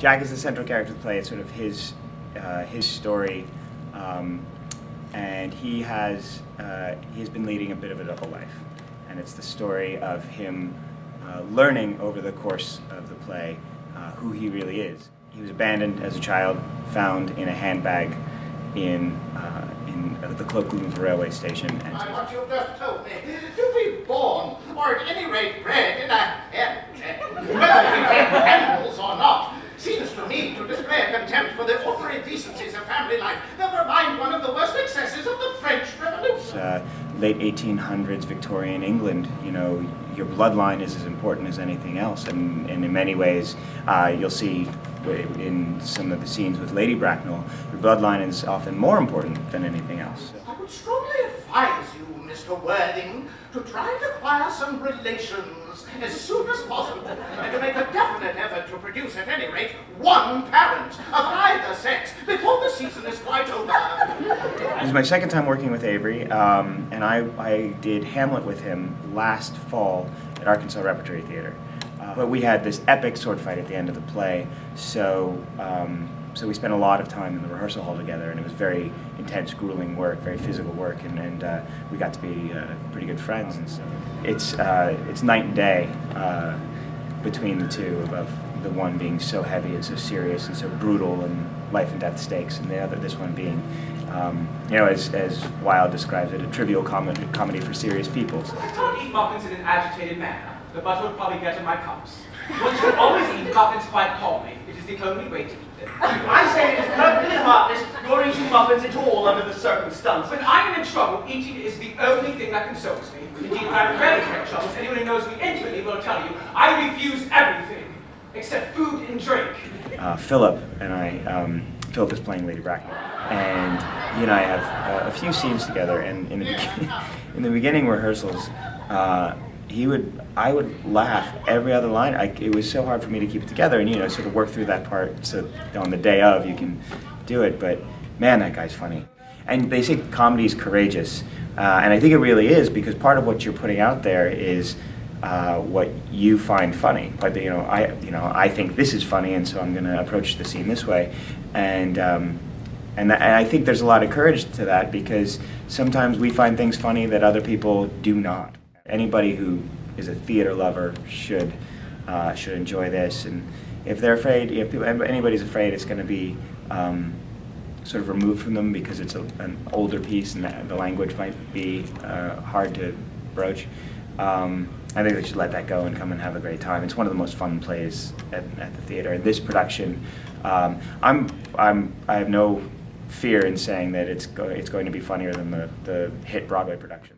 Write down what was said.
Jack is the central character of the play. It's sort of his uh, his story, um, and he has uh, he's been leading a bit of a double life, and it's the story of him uh, learning over the course of the play uh, who he really is. He was abandoned as a child, found in a handbag in uh, in the Cloakroom railway station. And what you've just told me, to be born, or at any rate bred in a hen, whether we be animals or not, seems to me to display a contempt for the ordinary decencies of family life that remind one of the worst excesses of the French Revolution. Uh, late 1800s Victorian England, you know, your bloodline is as important as anything else, and, and in many ways, uh, you'll see in some of the scenes with Lady Bracknell, your bloodline is often more important than anything else. I would strongly advise you, Mr. Worthing, to try and acquire some relations as soon as possible, and to make a definite effort to produce, at any rate, one parent of either sex before the season is quite over. This is my second time working with Avery, um, and I, I did Hamlet with him last fall at Arkansas Repertory Theater. Uh, but we had this epic sword fight at the end of the play, so um, so we spent a lot of time in the rehearsal hall together, and it was very intense, grueling work, very physical work, and, and uh, we got to be uh, pretty good friends. And so it's uh, it's night and day uh, between the two of the one being so heavy and so serious and so brutal and life and death stakes, and the other this one being. Um, you know, as, as Wilde describes it, a trivial comedy, comedy for serious people. So. I don't eat muffins in an agitated manner. The butter would probably get in my cups. One should always eat muffins quite calmly. It is the only way to eat them. I say it is perfectly heartless nor eating muffins at all When I am in trouble, eating is the only thing that consoles me. Indeed, when I rarely get troubles, anyone who knows me intimately will tell you I refuse everything except food and drink. Uh, Philip and I, um, Philip is playing Lady Bracknell, and he and I have uh, a few scenes together. And in the, in the beginning rehearsals, uh, he would I would laugh every other line. I, it was so hard for me to keep it together, and you know, sort of work through that part. So on the day of, you can do it. But man, that guy's funny. And they say comedy is courageous, uh, and I think it really is because part of what you're putting out there is uh, what you find funny. But you know, I you know I think this is funny, and so I'm going to approach the scene this way. And um, and, and I think there's a lot of courage to that because sometimes we find things funny that other people do not anybody who is a theater lover should uh, should enjoy this. And if they're afraid, if people, anybody's afraid, it's going to be um, sort of removed from them because it's a, an older piece and the language might be uh, hard to broach. Um, I think they should let that go and come and have a great time. It's one of the most fun plays at, at the theater. This production, um, I'm, I'm, I have no fear in saying that it's, go, it's going to be funnier than the, the hit Broadway production.